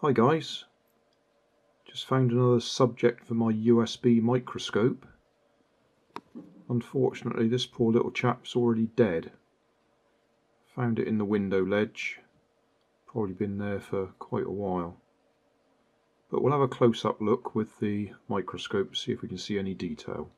Hi guys, just found another subject for my USB microscope. Unfortunately this poor little chap's already dead. Found it in the window ledge, probably been there for quite a while. But we'll have a close-up look with the microscope, see if we can see any detail.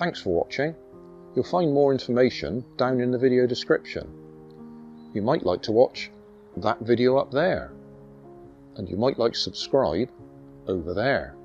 Thanks for watching. You'll find more information down in the video description. You might like to watch that video up there. And you might like to subscribe over there.